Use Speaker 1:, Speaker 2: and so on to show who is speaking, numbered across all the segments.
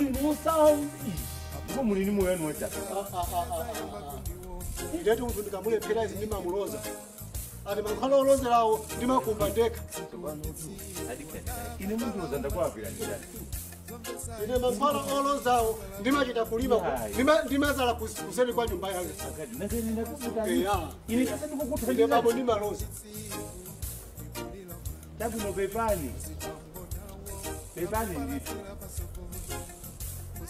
Speaker 1: uiusaumuni moyanoaindati muthu ndikamuyephera izi ndimamuloza ati mankhalo olozerawo ndimakumba ndekha ine muoza ndakwapiraine mankhalo olozawo ndimachita kulima ndimazala kuseni kwa nyumba yaeapo ndimaloza takuno pepani pepani ndito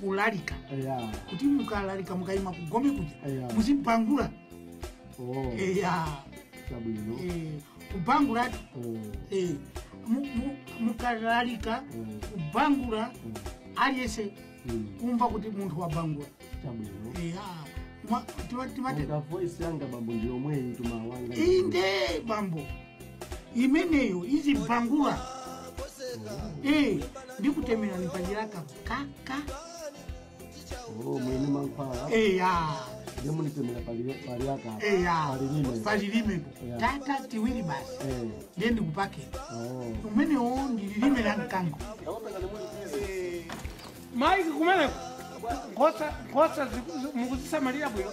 Speaker 1: kulalika kuti mukalalika mukaima kugome kudya muzibhangura eya kubhangura mukalalika kubhangura aliyese kumva kuti muntu wabhangura inde bambo imeneyo izibhangura e, ndikutemera nipanjira
Speaker 2: kakaka Oh, tata tiwili basi
Speaker 1: eh. ndiye ndikupakela umenewo oh. ndililimela mkango mike kumeneko nkosa mukuzisamalira bwino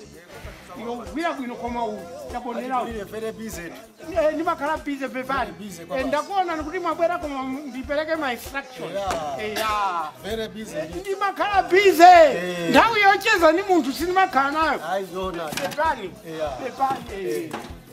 Speaker 1: ndiouya kwinokoma uyu ndabonelanimakhala bize pepani e, ndakuona nokuti mabwera koma ndipeleke mainstruction ndimakhala bize nthawu yocheza ni munthu sinimakhala nayo pepani pepani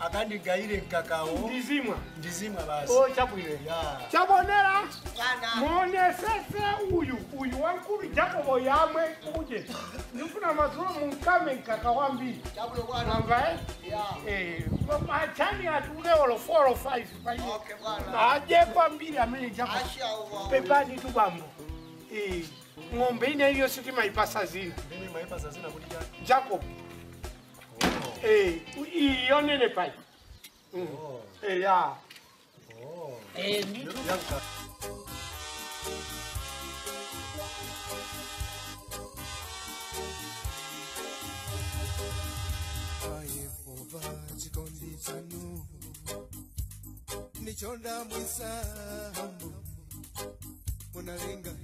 Speaker 1: akandigaire gakao ndizimwa ndizimwa basi oh chabwire yeah. chabonera mone sese uyu uyu wankuru jakobo yamwe uje ndifuna mazuro munkame nkaka wambiri mangae eh? eh machani atule olo 4 or 5 paye aje mbili amenye jakobo pepani tu bambo eh ng'ombe ine hiyo sitima ipasa zina mimi maipasa zina kulijana jakobo yonene pai oh. ya oh. ayehova chikondi chanu nichonda mwisambo munalingai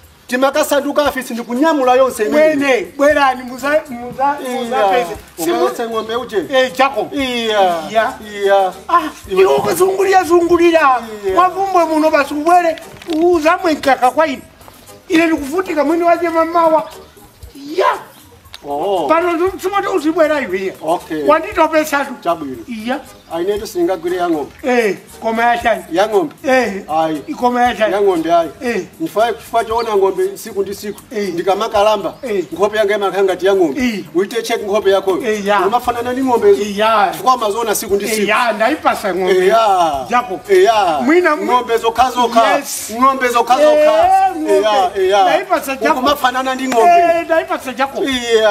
Speaker 1: timakasanduka afisi ndikunyamula yonse mwene bwerani muza muza muza pese simuse ngombe uje eh chako iya iya ah iwe ukuzungulia zungulira wavumbwe muno basubwele uzamwe nkaka kwa ine ile nikuvutika mwini waje mamawa ya yeah. Oh. panondotuma kuti uzvibwera ivhiya kwanditope satu cabwiro iya ainoita sinengagwire yangombe ee eh, koma yashani yangombe ee eh. ai ikoma yashani yangombe ai ee eh. nifai kufachoona ngombe siku ndi siku ndikamakalamba nkhope yanga imakhangati yangombe uite check nkhope yakoyo umafanana ndi ngombe iya chikwa umazoona siku ndi siku iya ndaipasa ngombe iya jako iya mwina ngombe zokha zokha yes ngombe zokha zokha iya iya ndaipasa jako ukumafanana ndi ngombe ndaipasa jako iya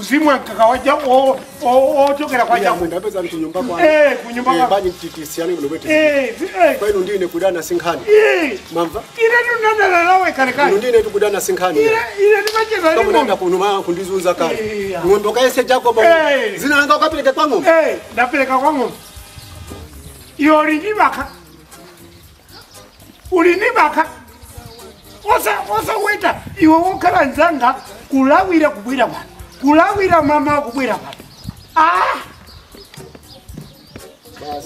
Speaker 1: uzimwe kakawaja ochokera kwachamundaapedza mti nyumba kwakunyumbakwailu eh, eh, eh, ndine kudana sinkhani mamva ire ndinandalalawe kalekale ndine tikudana sinkhani ire ndimacheaenda kunuma kundizunza kale ng'ombe ukaese jakobo zinanga ukapereka kwa ng'ombe ndapereka kwa ng'ombe iyo linibaka ulinibaka osaweta iwe wokalanzanga kulawira kubwira bwana kulawira mama wakubwera pano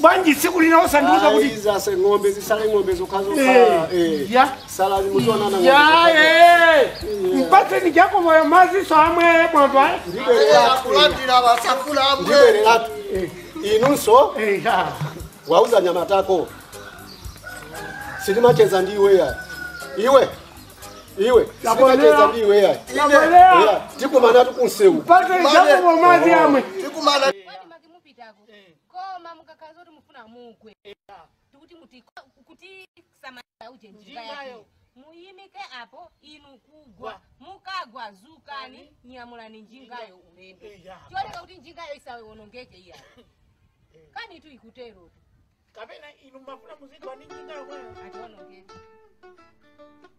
Speaker 1: banji siku linaosandiuza kutiya mpatseni jakomoyo maziso amweye bwamba inunso wauza nyama tako sinimacheza ndiiweya iwe, iwe muyimike
Speaker 2: eh. eh. apo inu kugwa mukagwa zukani nyamulani njingayo ulende choleka eh, kuti njingayo isawonongeke iya kani tu ikuterotu kapena inu mafuna muzidwani njingayo atiwonongeke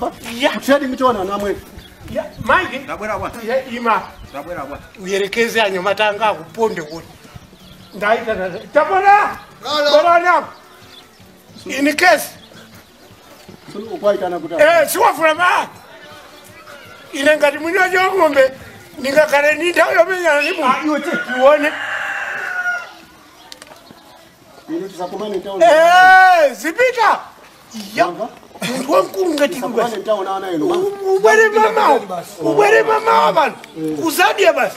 Speaker 1: namva ushadi muchiona namwe manje ima uyerekeze anyuma tanga akuponde kuti ndaita tapona bonanapo ini kesi siwafuna eh, ma ah, ine ngati mwina chong'ombe ndingakhala ni nthawi yomenyana ni munthu iwone eh, zipita iya ubwere mamawa ban uzadia bas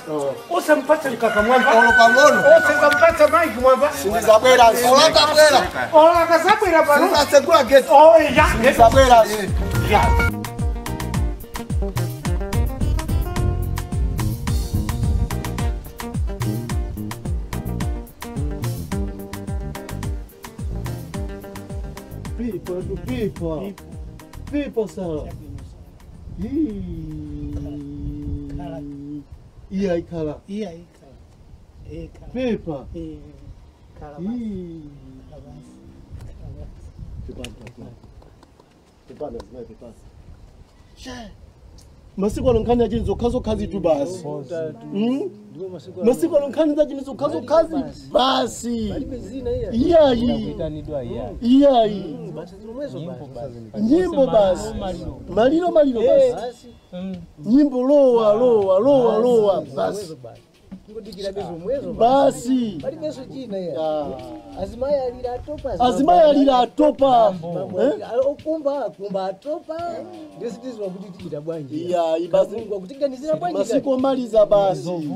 Speaker 1: osampatsalikakamwambaolakazabwera to people. ça. people sir. EI color. EI color. masiku anonkhani yachini zokhazokazi tu basi hmm? masiku anonkhani zachini zokhazokazi basi iyayi iyayi nyimbo basi maliro maliro basi nyimbo lowa lowa lowa lowa basi basi basi Azimaya alira atopa. Azimaya alira atopa. Okumba eh? kumba atopa. Ndisi ndisi wakutitira bwanji. Iya, ibasi Mungu akutiganizira bwanji. Masiko maliza basi.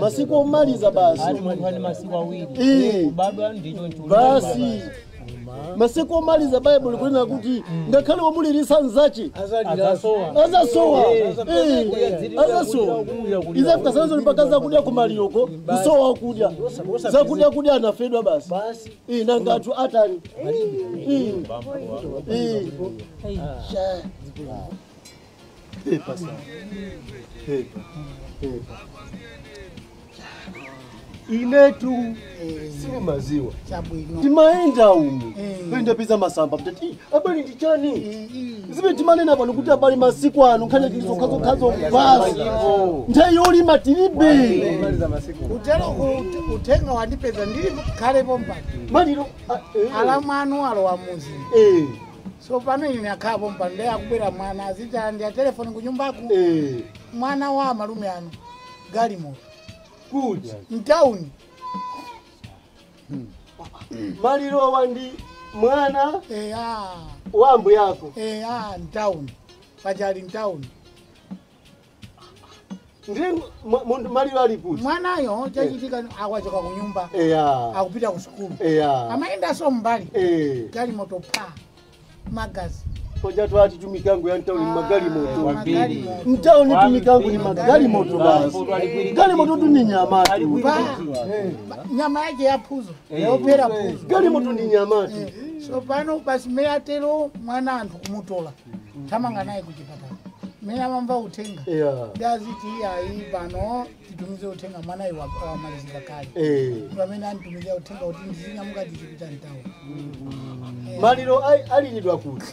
Speaker 1: Masiko maliza basi. Ani mwani masiko awili. Eh. Baba ndicho Basi masiku masiko mm. ee, za baibulo kuli kuti ngakhale wamulilisa nzachi azasowa azasowa ize fikasanzo mpaka zakudya kumaliyoko kusowa kudya zakudya kudya anafedwa basi ee, nangatu atani Epa, epa, epa. iletu eh, sine maziwa timaenda umu eh. endapiza masamba mtati abali ndichani eh, zibe timanenapa nokuti abali masiku ano nkhanya tizokhazokhazo basi nthai yolima tilibe utero uthenga wandipeza ndikhalepo mpani maliro alamwanu alowa muzi so pano ine akhalapo mpani ndeyakubwera mwana azitaa ndiya telefoni kunyumbaku mwana wa malume anu galimoto schools yes. in hmm. malilowa ndi mwana eya eh, ah. wa ambuye ako eya eh, ah, mtown pachali mtown ndi maliro ali mwanayo chachitika eh. awachoka ku nyumba eya akupita ku sukulu eya amayenda so mbali eya chali moto pa magazi kojati wati tumikangu yani tauni ah, magari moto mtauni tumikangu ni magari moto basi gari moto tu ni nyama tu nyama yake ya puzo eh. yopera puzo gari moto ni nyama tu eh, so pano basi meatero mwana anthu kumutola tamanga naye kuchipata mina mamva uthenga ndaziti hayi pano ndidumise uthenga manai wamalizika kale ndiva mene andidumise uthenga kuti ndizinyamuka ndichikuta ndawo maliro alinyidwa kuti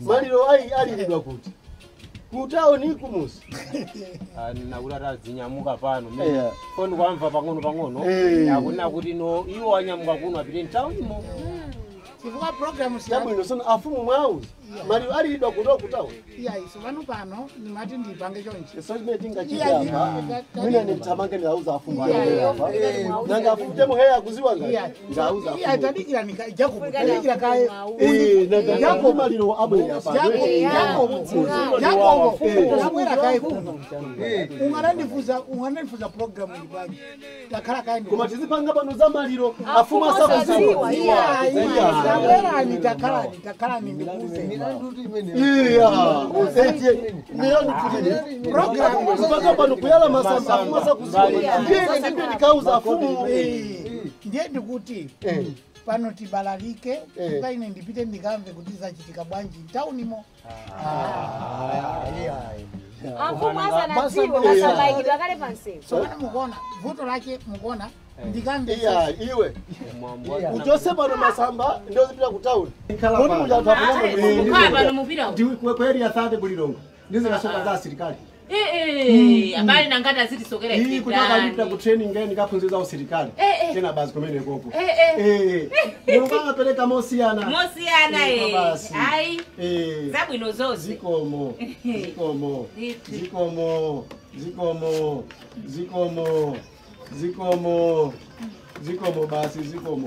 Speaker 1: maliro alinyidwa kuti kutaoni ikumusi andina kutati adzinyamuka pano m pondikwamva pang'ono pang'ono akuna kuti no iwo anyamuka kuno apite ntaunimo chifukwa programu siyabwino yeah, sana afumu mwauza yeah. maliyo alidwa kutoa kutawa iyayi sopano pano ndimati ndipange chonchi iso chimene tingachitapa mwina ni mtamange afumu nanga afumu temo heya kuziwa ngati ndauza afumu tadikira nika jacob tadikira kaye eh, jacob maliro abwera pa jacob jacob abwera kaye eh. kuno eh. ungarandifuza ungarandifuza programu ndipaje takhala kaye koma tizipanga pano za maliro afumu asakuziwa Nitakala nitakala nitakala nikuze. Ndiye ndikuti. pano tibalalike paine ndipite ndikamve kuti zachitika bwanji mtaunimo afumu asanadziwe asalaikidwa
Speaker 2: kale pansewu so
Speaker 1: pana vuto lake mukona Eh. ndikange iya iwe uchosema
Speaker 2: nomasamba
Speaker 1: ndozipita kutauni koni mulyatapulomkweperi yathande bulilongo ndizinasoka za sirikali
Speaker 2: eh, eh, mm, mm. abali nangata zitisokera iyi kutaka ndipita
Speaker 1: ku training eni kaphunziza usilikali tena basi kumene kopo mungakapereka mosiyana mosiyana ayi
Speaker 2: zabwino zonse
Speaker 1: zikomo zikomo zikomo zikomo zikomo Zikomo. Zikomo, Basi, Zikomo.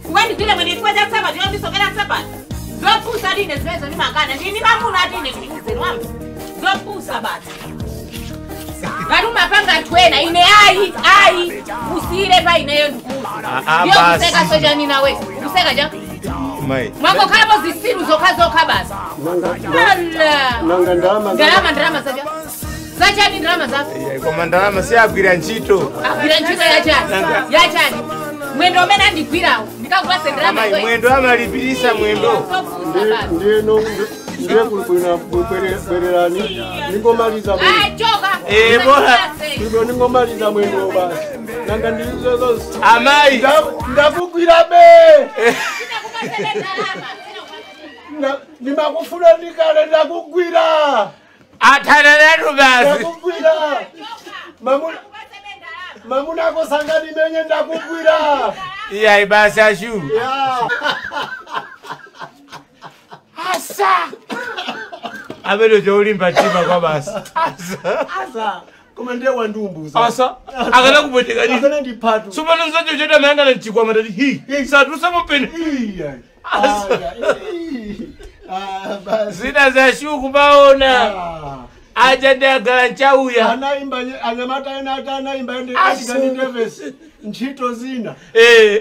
Speaker 2: Huwezi yule mwenye kuweza sema ndio mimi sogea sema. dine zimezo ni mangana. Nini mamu dine ni zenu wangu. Ndio pusa basi. Yaani twena ine ai ai usire ba ine yenu. Ah, ah, ndio mseka soja ni nawe. Mseka ja. Mwako kabo zisiru zokazo kabasa.
Speaker 1: Nanga ndama. Ndama
Speaker 2: ndama Zachani ndama zafi. Eh,
Speaker 1: kwa mandama si abwira nchito.
Speaker 2: Abwira nchito ya chani. Mwendo mena ndigwirawo. mwendo
Speaker 1: amalipirisa mwendo ndieno ndiekuikwererani ningomaliza ebo ningomaliza mwendo ba e, nanga amai ndakugwira be ndimakufuna ndikale ndakugwira atana natubazi ndakugwira mamuli mamunakosangani menye ndakukwira iyai basi ashu asa avelo jaulimbatima kwabasa komande wandiumbuzaasa akala kubwetekaisubona nzajojeda maandanajikwa madati hi satusamopeni ah, zina zashu kubaona ah aja ndiagala nchauya ntchito zina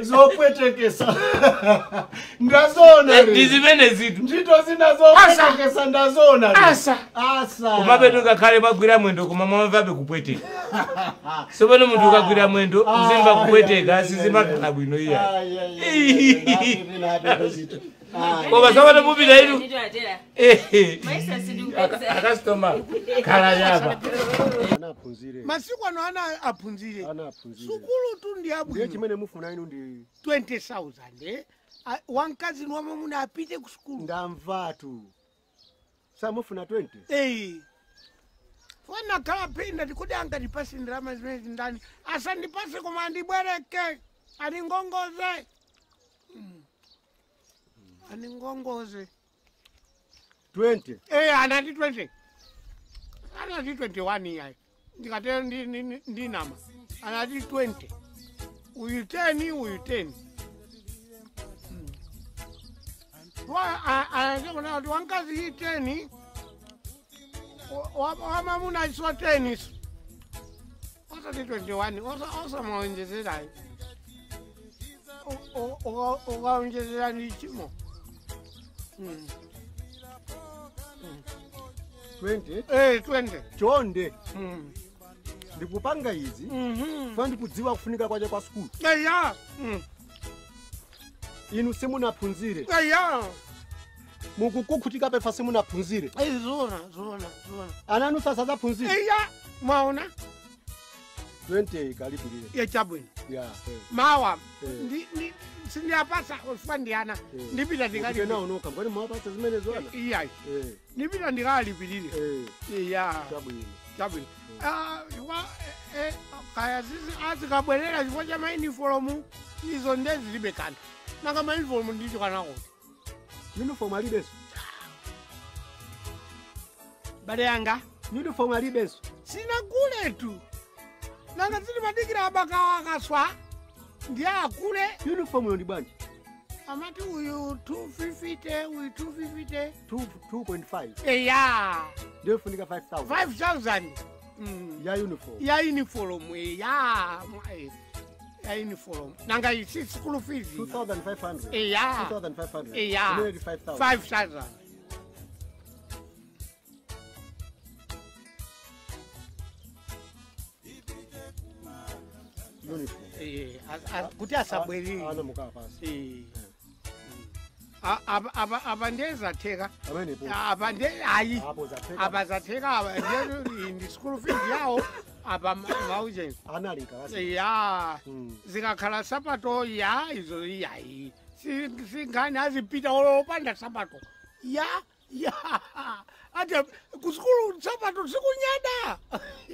Speaker 1: zopwetekesa ndazona ndizimene zitu ntchito zina zopwetekesa ndazona asa asa umapeto kakhale bagwira mwendo koma mamavabe kupweteka sopeno muntu ukagwira mwendo mzimba kupweteka asizimakhala bwino iya kwavasavana muvila idu akasitoma kalayapa masiku ano ana abvunzire sukulutu ndiabwinochimene mufuna inu ndi 20000 eh? wankazini wa mwamuna apite ku sukulu ndamvatu samufuna 20 eyi fona khala phinda tikudi angandipase ndalama zimene zindani asandipase koma andibwereke andingongoze andingongoze twenty ey andandi twenty andandi twenty-one yayo ndingate ndinama andandi twenty uyu ten uyu ten andandingonati wankazi yi ten wamamunaiswa ten iso osandi twenty-one osamawenjezerayo ukawenjezera ndichimoo 20 eh, john de hmm. ndikupanga izi mhm. fana ndikudziva kufunika kwacha kwa sikulu eya hmm. inu simunapunzire eya mukukukhutika pefa simunapunzire zona zona ana anu sasa zapunzire eya maona 20 galibirire yacabwino mawa eh. ndiapasa ofa ndiana ndipita ndingaiya ndipita ndingalipilile ya kayasisi azikabwelela chifukwa cha mainifolomu izo nde zilibe kanthu nanga mainifolomu ndichokanakoti uniform alibeso bale yanga uniform alibeso sinagule tu nanga tindimadikira abaka akaswa ndiye akule unifomu iyo ndibanji amati uyu 250 uyu 250 2.5 eya ndiyofunika 5000 5000 ya unifomu ya unifomu eya ya unifomu nanga isi school fees 2500 eya 2500 eya 5000 5000 kuti asabweriiavandezatheka hayi avazatheka ndischool feed yawo apa maujen ya zikakhala sabato ya izo yai singani azipita olopanda sabato ya ya ati kusikulu sabato sikunyada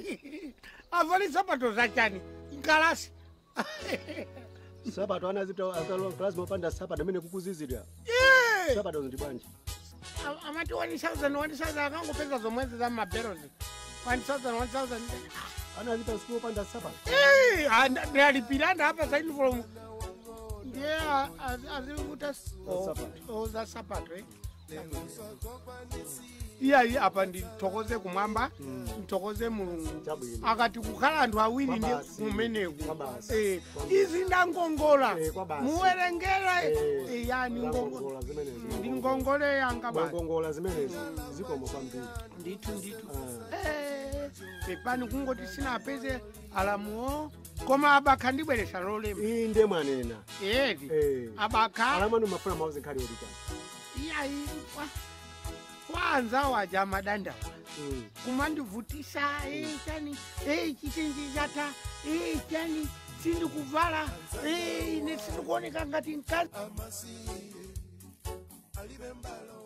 Speaker 1: avali sabato zachani nkalasi sabato anazita akalwaglas mafanda sabato amene kukuzizira sabato zi ndibwanji amati 1000 akangopeza zomwezi za mmabherozi 1000 anazita siku opanda sabato ndialipira ndapa za uniform ndiye azikuta za sabato iyayi apa ndithokoze kumwamba ndithokoze mulungu akati kukhala anthu awini ndikumeneku izindankongola muwerengela yani ndinkongole yangabandithu ndithu epani kungoti sinapeze alamuwo koma abakha ndibwelesa lolemainde mwanena evi eh. abakha alamanu mafuna mawuzi nkhali yotita iyayi kwanza wadya madanda mm. kumandivutisa eitani mm. ei chichinji chata eitani tindi kuvala ei nesindikuoneka ngati nkazi alive mbalo